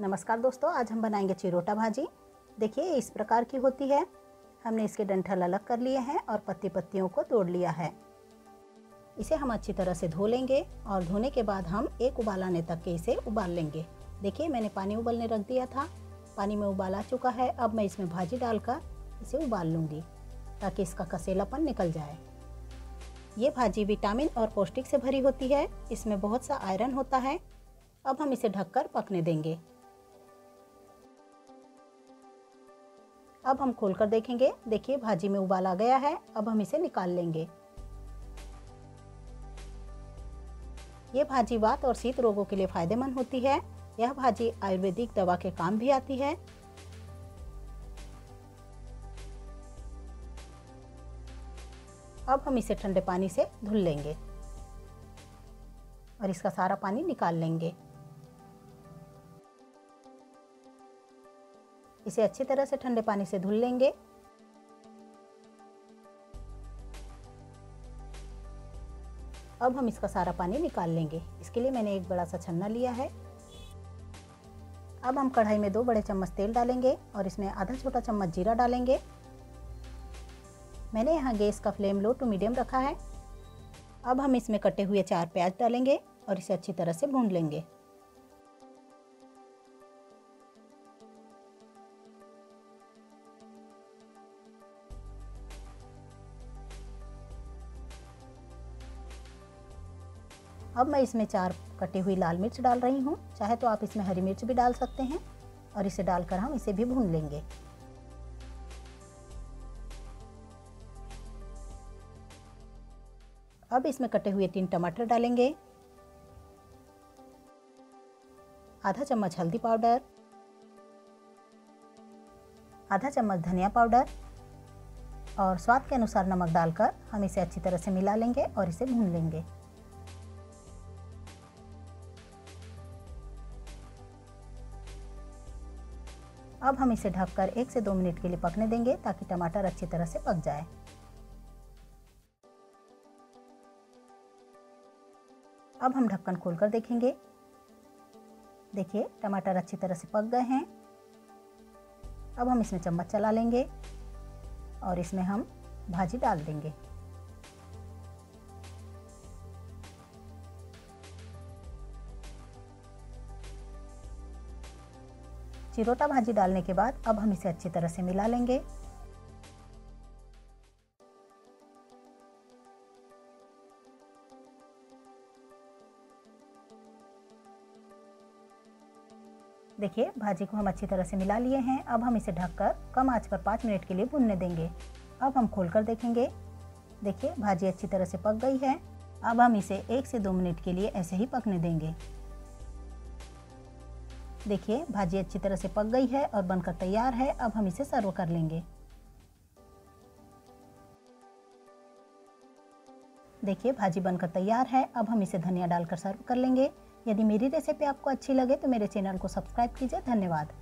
नमस्कार दोस्तों, आज हम बनाएँगे चिरोटा भाजी। देखिए, इस प्रकार की होती है। हमने इसके डंठल अलग कर लिए हैं और पत्ती पत्तियों को तोड़ लिया है। इसे हम अच्छी तरह से धो लेंगे और धोने के बाद हम एक उबाल आने तक के इसे उबाल लेंगे। देखिए, मैंने पानी उबलने रख दिया था। पानी में उबाल आ चुका है। अब मैं इसमें भाजी डालकर इसे उबाल लूँगी, ताकि इसका कसेलापन निकल जाए। ये भाजी विटामिन और पौष्टिक से भरी होती है। इसमें बहुत सा आयरन होता है। अब हम इसे ढककर पकने देंगे। अब हम खोलकर देखेंगे। देखिए, भाजी में उबाल आ गया है। अब हम इसे निकाल लेंगे। ये भाजी वात और शीत रोगों के लिए फ़ायदेमंद होती है। यह भाजी आयुर्वेदिक दवा के काम भी आती है। अब हम इसे ठंडे पानी से धुल लेंगे और इसका सारा पानी निकाल लेंगे। इसे अच्छी तरह से ठंडे पानी से धुल लेंगे। अब हम इसका सारा पानी निकाल लेंगे। इसके लिए मैंने एक बड़ा सा छन्ना लिया है। अब हम कढ़ाई में दो बड़े चम्मच तेल डालेंगे और इसमें आधा छोटा चम्मच जीरा डालेंगे। मैंने यहाँ गैस का फ्लेम लो टू मीडियम रखा है। अब हम इसमें कटे हुए चार प्याज डालेंगे और इसे अच्छी तरह से भून लेंगे। अब मैं इसमें चार कटी हुई लाल मिर्च डाल रही हूँ। चाहे तो आप इसमें हरी मिर्च भी डाल सकते हैं और इसे डालकर हम इसे भी भून लेंगे। अब इसमें कटे हुए तीन टमाटर डालेंगे। आधा चम्मच हल्दी पाउडर, आधा चम्मच धनिया पाउडर और स्वाद के अनुसार नमक डालकर हम इसे अच्छी तरह से मिला लेंगे और इसे भून लेंगे। अब हम इसे ढककर एक से दो मिनट के लिए पकने देंगे ताकि टमाटर अच्छी तरह से पक जाए। अब हम ढक्कन खोलकर देखेंगे। देखिए, टमाटर अच्छी तरह से पक गए हैं। अब हम इसमें चम्मच चला लेंगे और इसमें हम भाजी डाल देंगे। चिरोटा भाजी डालने के बाद अब हम इसे अच्छी तरह से मिला लेंगे। देखिए, भाजी को हम अच्छी तरह से मिला लिए हैं। अब हम इसे ढककर कम आँच पर पाँच मिनट के लिए भुनने देंगे। अब हम खोलकर देखेंगे। देखिए, भाजी अच्छी तरह से पक गई है। अब हम इसे एक से दो मिनट के लिए ऐसे ही पकने देंगे। देखिए, भाजी अच्छी तरह से पक गई है और बनकर तैयार है। अब हम इसे सर्व कर लेंगे। देखिए, भाजी बनकर तैयार है। अब हम इसे धनिया डालकर सर्व कर लेंगे। यदि मेरी रेसिपी आपको अच्छी लगे तो मेरे चैनल को सब्सक्राइब कीजिए। धन्यवाद।